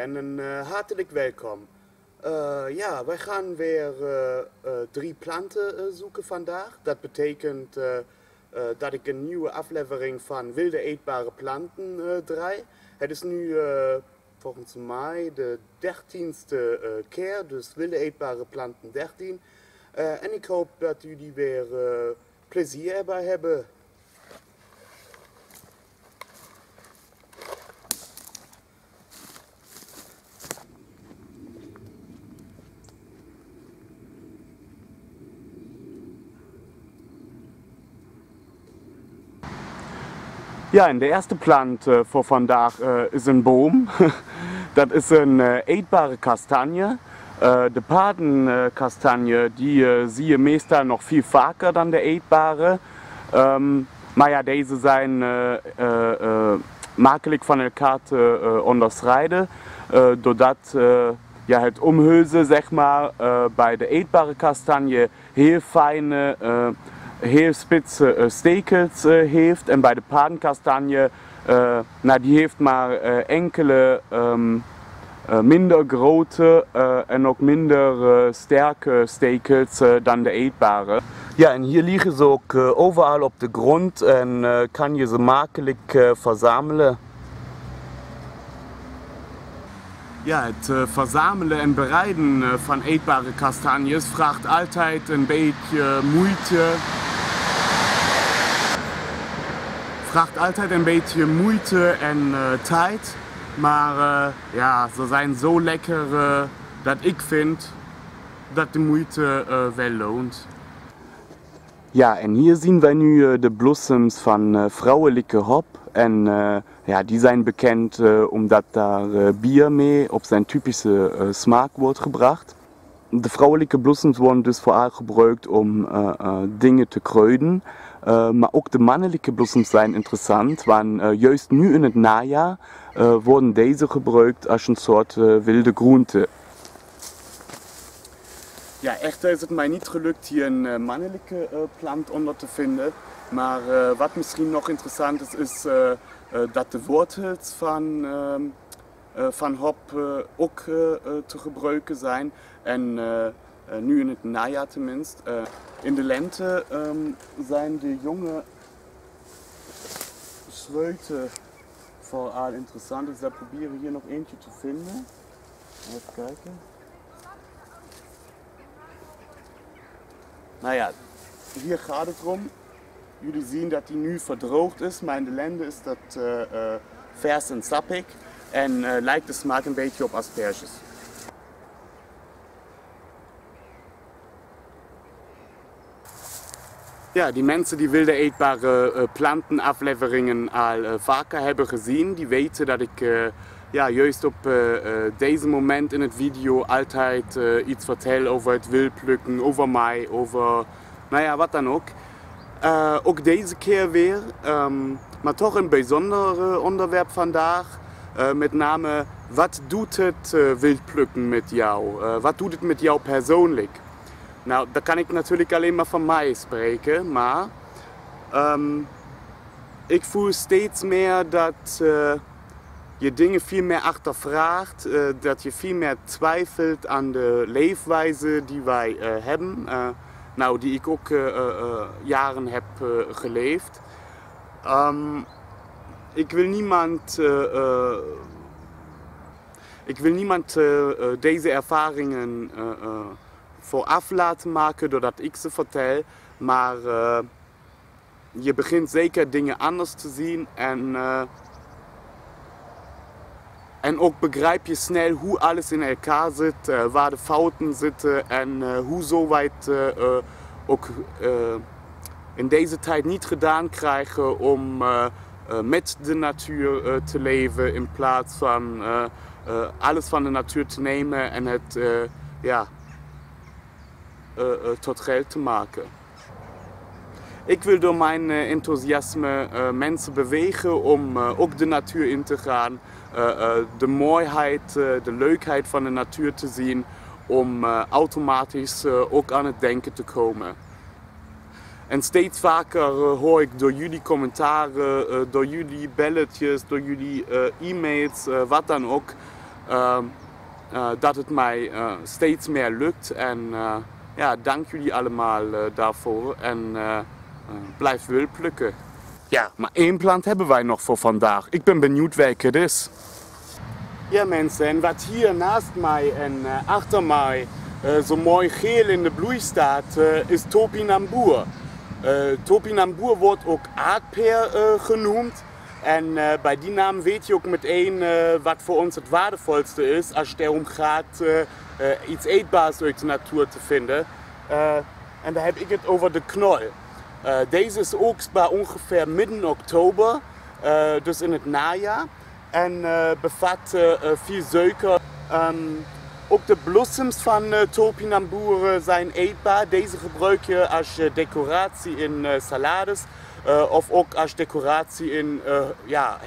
en een hartelijk welkom. ja, wij gaan weer drie planten zoeken vandaag. Dat betekent dat ik een nieuwe aflevering van Wilde Eetbare Planten draai. Het is nu volgens mij de dertiende keer, dus Wilde Eetbare Planten 13. en ik hoop dat jullie weer plezier erbij hebben. Ja, en de eerste plant uh, voor vandaag uh, is een boom. dat is een uh, eetbare kastanje. de paardenkastanje die zie je meestal nog veel vaker dan de eetbare. Um, maar ja, deze zijn makkelijk van elkaar te onderscheiden. doordat ja, het omhulzen zeg maar, bij de eetbare kastanje heel fijne heel spitse uh, stekels uh, heeft en bij de paardenkastanje uh, nou, die heeft maar enkele um, minder grote en ook minder sterke stekels dan de eetbare. Ja, en hier liggen ze ook overal op de grond en kan je ze makkelijk verzamelen. Ja, het uh, verzamelen en bereiden uh, van eetbare kastanjes vraagt altijd een beetje moeite vraagt altijd een beetje moeite en uh, tijd. Maar uh, ja, ze zijn zo lekker uh, dat ik vind dat de moeite wel loont. Ja, en hier zien wij nu de bloesems van vrouwelijke hop. En ja, die zijn bekend omdat daar bier mee op zijn typische smaak wordt gebracht. De vrouwelijke bloesems worden dus vooral gebruikt om dingen te kruiden. Uh, maar ook de mannelijke bloesems zijn interessant, want uh, juist nu in het najaar uh, worden deze gebruikt als een soort wilde groente. Ja, echter is het mij niet gelukt hier een mannelijke plant onder te vinden. Maar wat misschien nog interessant is, is dat de wortels van, ehm, van hop ook te gebruiken zijn. En nu in het najaar tenminste. In de lente um, zijn de jonge sleuten vooral interessant. Dus daar proberen we hier nog eentje te vinden. Even kijken. Nou ja, hier gaat het om. Jullie zien dat die nu verdroogd is, maar in de lente is dat uh, vers en sappig en lijkt de smaak een beetje op asperges. Ja, die mensen die wilde eetbare uh, plantenafleveringen al uh, vaker hebben gezien, die weten dat ik uh, ja, juist op deze moment in het video altijd iets vertel over het wildplukken, over mij, over nou wat dan ook. ook deze keer weer, um, maar toch een bijzonder onderwerp vandaag. met name, wat doet het wildplukken met jou? wat doet het met jou persoonlijk? Nou, daar kan ik natuurlijk alleen maar van mij spreken, maar um, ik voel steeds meer dat uh, je dingen veel meer achtervraagt, uh, dat je veel meer twijfelt aan de leefwijze die wij uh, hebben, nou, die ik ook jaren heb geleefd. Um, ik wil niemand ik wil niemand deze ervaringen vooraf laten maken doordat ik ze vertel. Maar uh, je begint zeker dingen anders te zien en, uh, en ook begrijp je snel hoe alles in elkaar zit, uh, waar de fouten zitten en hoe zo wij het ook in deze tijd niet gedaan krijgen om met de natuur te leven in plaats van alles van de natuur te nemen en het ja, tot geld te maken. Ik wil door mijn uh, enthousiasme mensen bewegen om ook de natuur in te gaan, de mooiheid, de leukheid van de natuur te zien, om automatisch ook aan het denken te komen. En steeds vaker hoor ik door jullie commentaren, door jullie belletjes, door jullie e-mails, wat dan ook, ehm, dat het mij steeds meer lukt. En ja, dank jullie allemaal daarvoor. En blijf wil plukken. Ja, maar één plant hebben wij nog voor vandaag. Ik ben benieuwd welke het is. Ja mensen, en wat hier naast mij en achter mij zo mooi geel in de bloei staat, is topinambour. Uh, topinambour wordt ook aardpeer uh, genoemd. En uh, bij die naam weet je ook meteen wat voor ons het waardevolste is als het erom gaat iets eetbaars uit de natuur te vinden. en daar heb ik het over de knol. deze is oogstbaar ongeveer midden oktober, dus in het najaar. En bevat veel suiker. Um, ook de bloesems van uh, topinambour zijn eetbaar. Deze gebruik je als decoratie in salades of ook als decoratie in ja,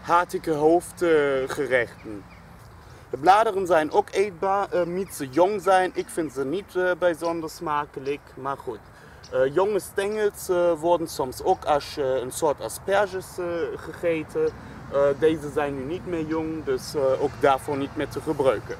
hartige hoofdgerechten. De bladeren zijn ook eetbaar, mits ze jong zijn. Ik vind ze niet bijzonder smakelijk, maar goed. jonge stengels worden soms ook als een soort asperges gegeten. Uh, deze zijn nu niet meer jong, dus uh, ook daarvoor niet meer te gebruiken.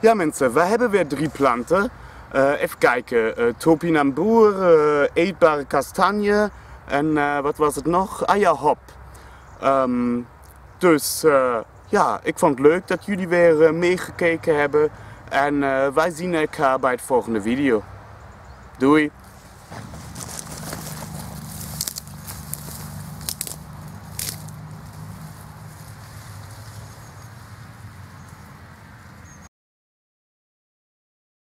Ja mensen, we hebben weer drie planten. Uh, even kijken, uh, topinambour, eetbare kastanje en wat was het nog? Ah ja, hop. Um, dus ja, ik vond het leuk dat jullie weer meegekeken hebben. En wij zien elkaar bij het volgende video. Doei!